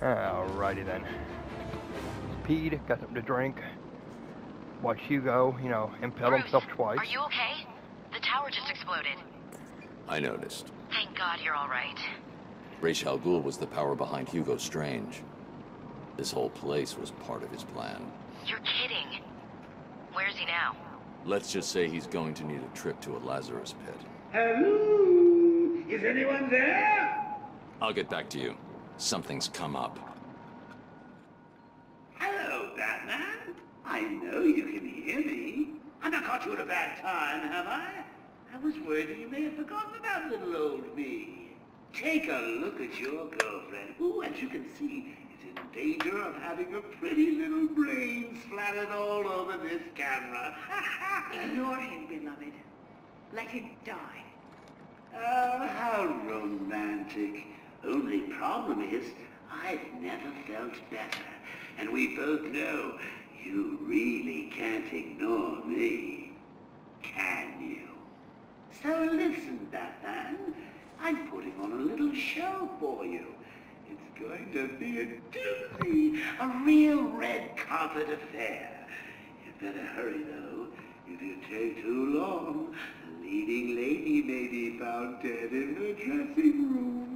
Alrighty then. Peed, got something to drink. Watch Hugo, you know, impale Bruce, himself twice. Are you okay? The tower just exploded. I noticed. Thank God you're all right. Ra's al Ghul was the power behind Hugo Strange. This whole place was part of his plan. You're kidding. Where's he now? Let's just say he's going to need a trip to a Lazarus pit. Hello? Is anyone there? I'll get back to you. Something's come up. Hello, Batman. I know you can hear me. I've not caught you at a bad time, have I? I was worried that you may have forgotten about little old me. Take a look at your girlfriend, who, as you can see, is in danger of having her pretty little brain splattered all over this camera. Ignore him, beloved. Let him die. Oh, how romantic. Only problem is, I've never felt better. And we both know you really can't ignore me. Can you? So listen, Batman. I'm putting on a little show for you. It's going to be a doozy, a real red carpet affair. You better hurry, though. If you take too long, the leading lady may be found dead in her dressing room.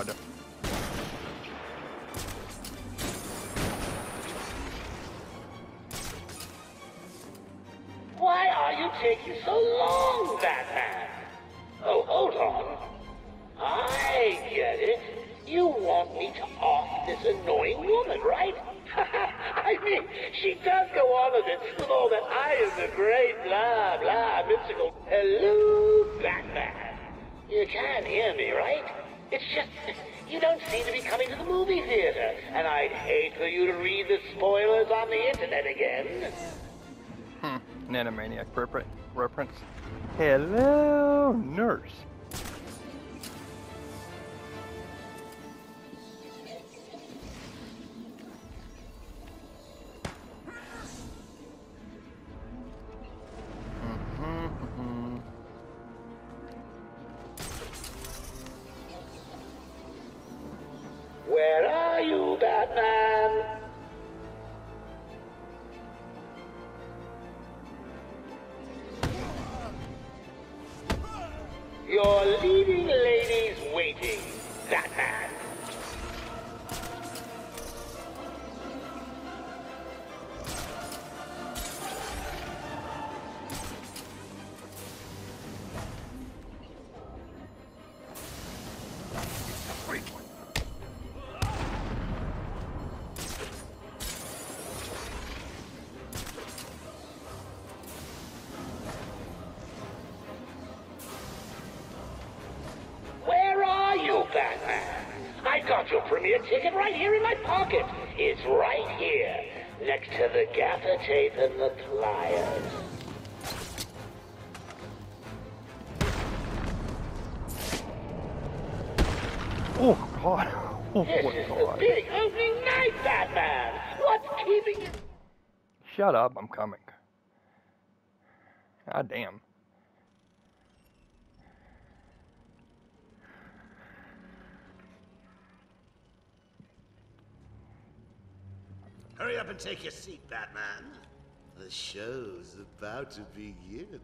Odd. Why are you taking so long, Animaniac refer- reference. Hello, nurse. Oh God. Oh This my is the God. big opening night, Batman. What's keeping you? Shut up. I'm coming. God damn. Hurry up and take your seat, Batman. The show's about to begin.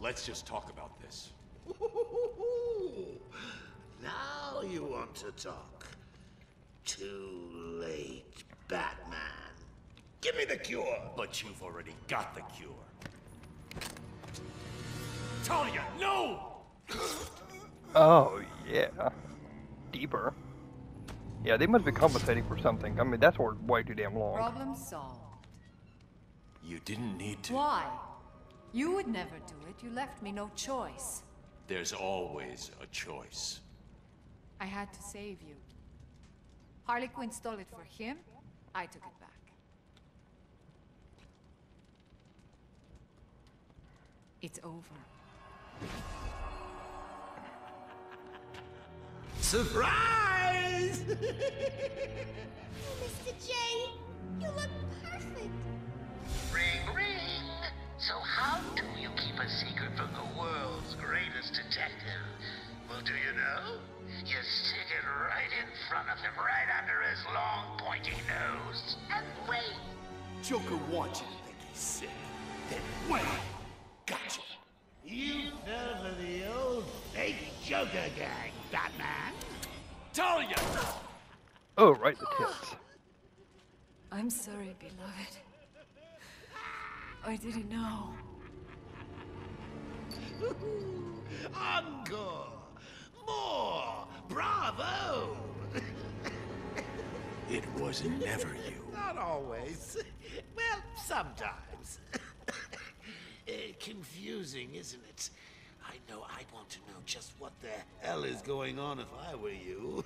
Let's just talk about this. Now you want to talk. Too late, Batman. Give me the cure. But you've already got the cure. Talia, no! Oh, yeah. Deeper. Yeah, they must be compensating for something. I mean, that's wor- way too damn long. Problem solved. You didn't need to. Why? You would never do it. You left me no choice. There's always a choice. I had to save you. Harley Quinn stole it for him. I took it back. It's over. Surprise! Mr. J, I didn't know. Encore! More! Bravo! It was never you. Not always. Well, sometimes. uh, confusing, isn't it? I know I'd want to know just what the hell is going on if I were you.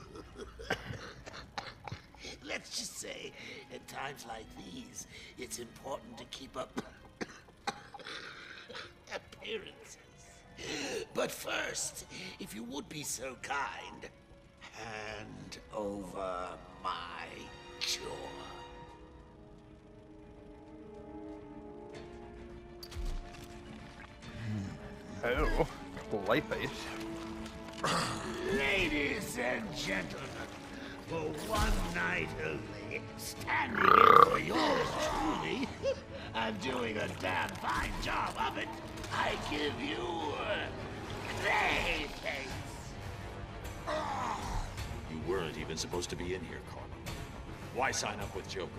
Let's just say, at times like these, it's important to keep up appearances. But first, if you would be so kind, hand over my cure. Oh, Clayface. Ladies and gentlemen, for one night only, standing in for yours truly, I'm doing a damn fine job of it. I give you Clayface. You weren't even supposed to be in here, Carmen. Why sign up with Joker?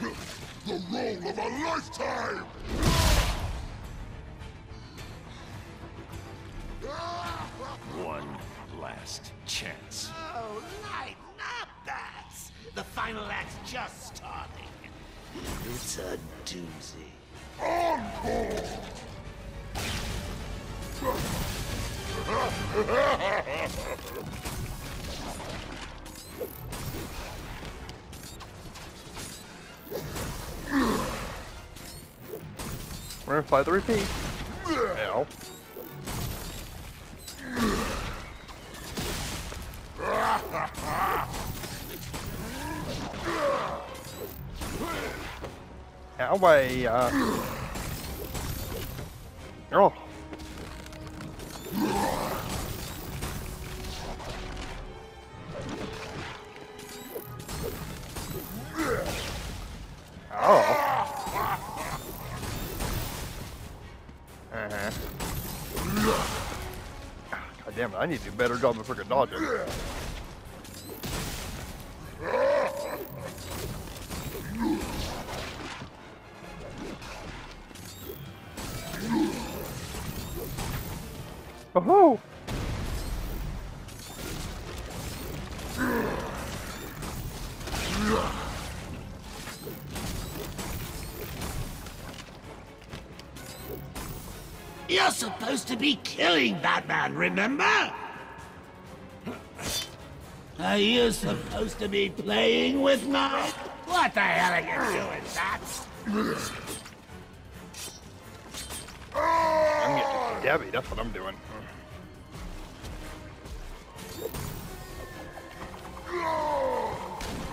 The role of a lifetime! One last chance. Oh, lighten up, Bats. The final act's just starting. It's a doozy. We're gonna the repeat. Ow, way, uh... Oh. Oh. Uh-huh. It, I need to do a better job of freaking dodging. You're supposed to be killing Batman, remember? Are you supposed to be playing with my... What the hell are you doing, Bats? I'm getting Debbie, that's what I'm doing.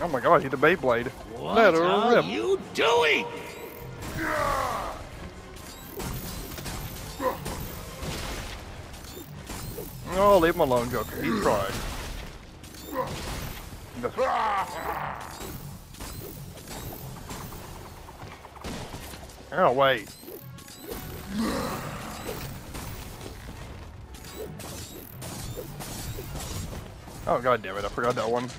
Oh my god, he's a Beyblade. What Let her are rip. you doing? Oh, leave him alone, Joker. He's trying. Oh, wait. Oh, god damn it, I forgot that one.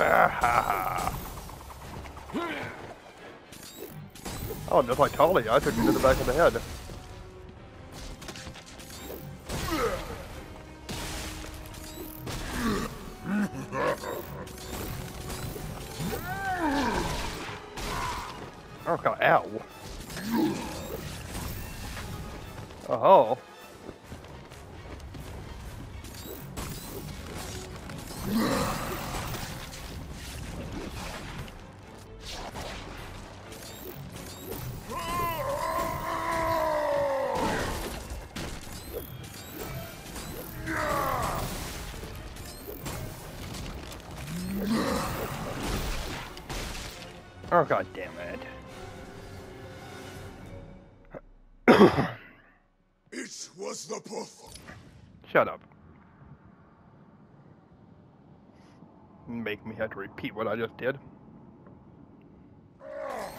Ah, oh, just like Talia, I took him to the back of the head. Oh god, ow. Oh. Oh Have to repeat what I just did. Oh,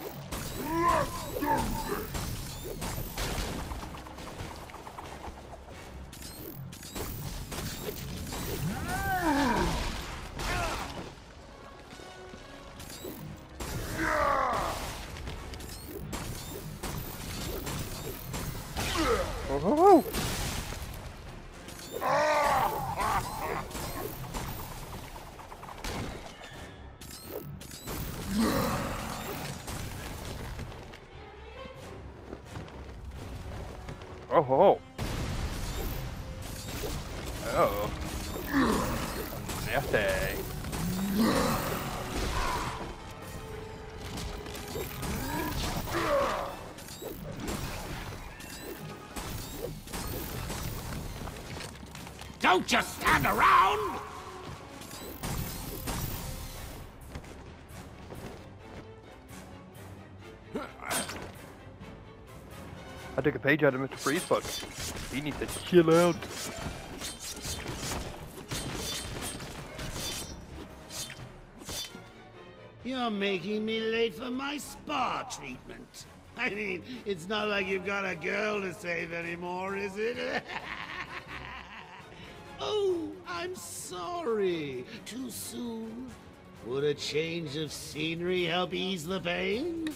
Oh. Nasty. Don't just stand around! I took a page out of Mr. Freeze book. He needs to chill out. You're making me late for my spa treatment. I mean, it's not like you've got a girl to save anymore, is it? oh, I'm sorry. Too soon? Would a change of scenery help ease the pain?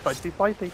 Spicy, spicy, spicy.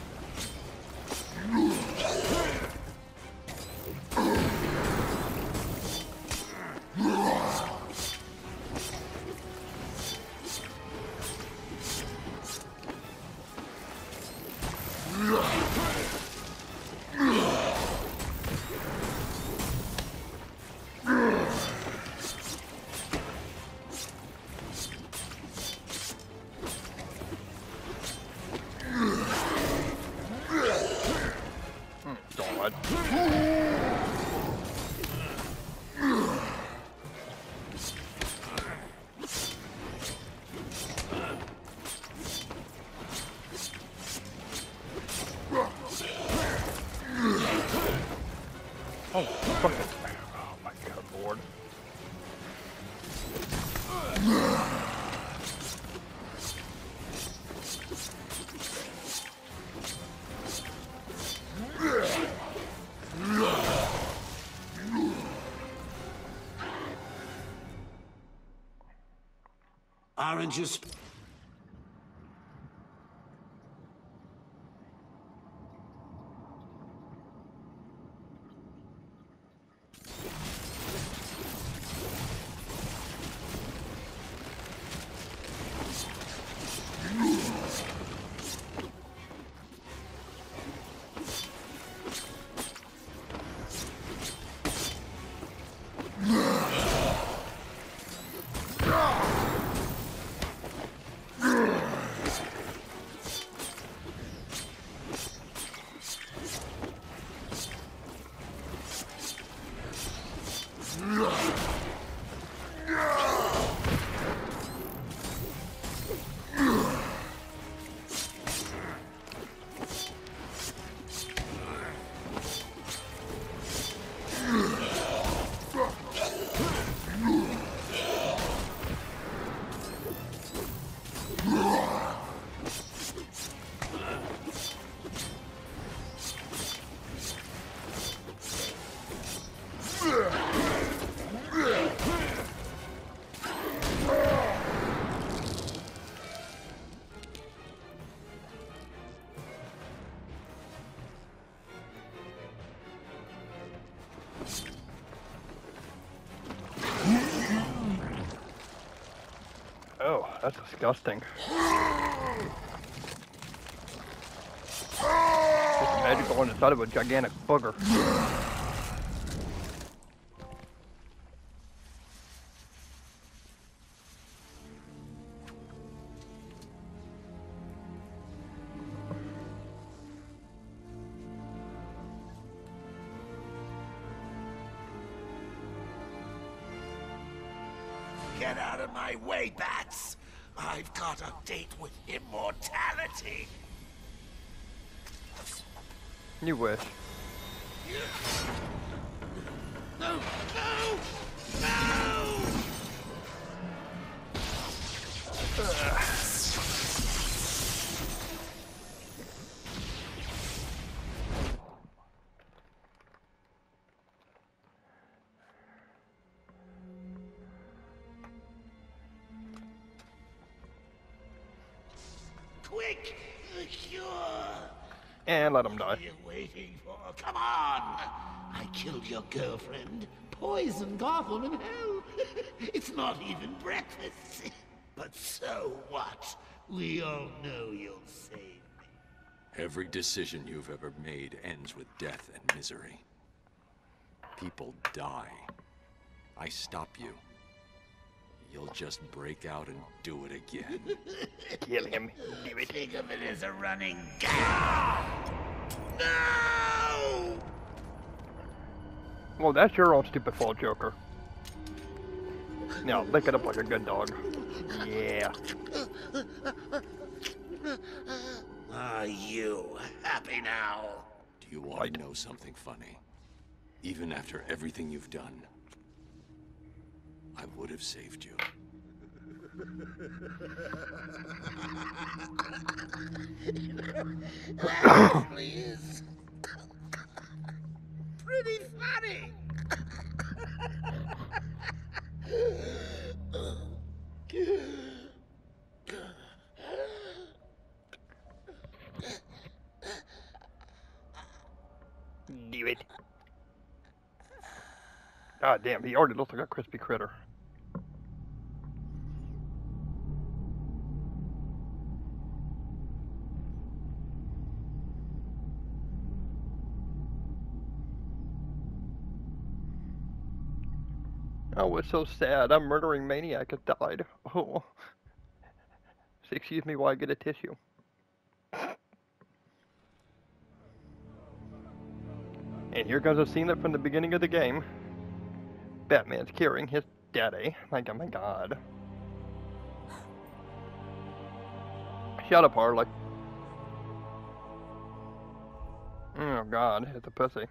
sword. Aren't you disgusting. Just imagine going inside of a gigantic booger. Get out of my way, bats! I've got a date with immortality! You wish. No! No! No! Quick! The cure! And let him die. What are you waiting for? Come on! I killed your girlfriend, poisoned Gotham and hell. it's not even breakfast. But so what? We all know you'll save me. Every decision you've ever made ends with death and misery. People die. I stop you. You'll just break out and do it again. Kill him. Do it. Think of it as a running gag. No! Well, that's your own stupid fault, Joker. Now, lick it up like a good dog. Yeah. Are you happy now? Do you want to know something funny? Even after everything you've done, I would have saved you. Actually God damn, he already looks like a crispy critter. Oh, it's so sad. A murdering maniac has died. Oh. Excuse me while I get a tissue. And here comes a scene that from the beginning of the game. Batman's carrying his daddy. Like, oh my god. Shut up, Harley. Oh god, it's a pussy.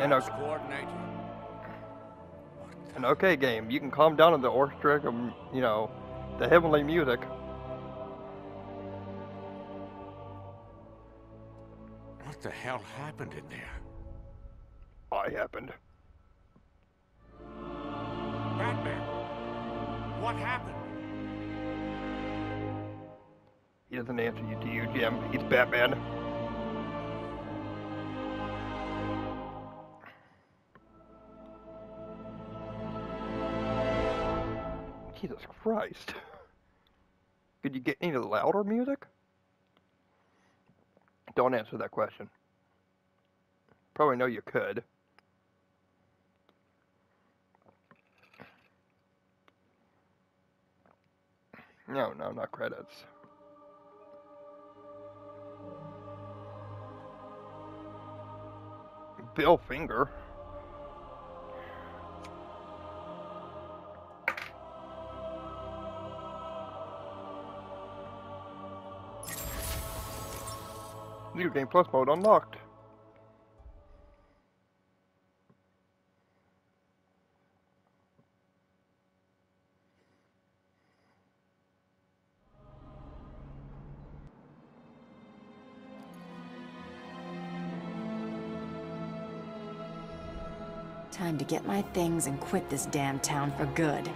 And okay. An okay game. You can calm down on the orchestra, you know, the heavenly music. Hell happened in there? I happened. Batman, what happened? He doesn't answer you to you, Jim. He's Batman. Jesus Christ. Could you get any louder music? Don't answer that question. Probably know you could. No, no, not credits. Bill Finger. New Game Plus mode unlocked. Get my things and quit this damn town for good.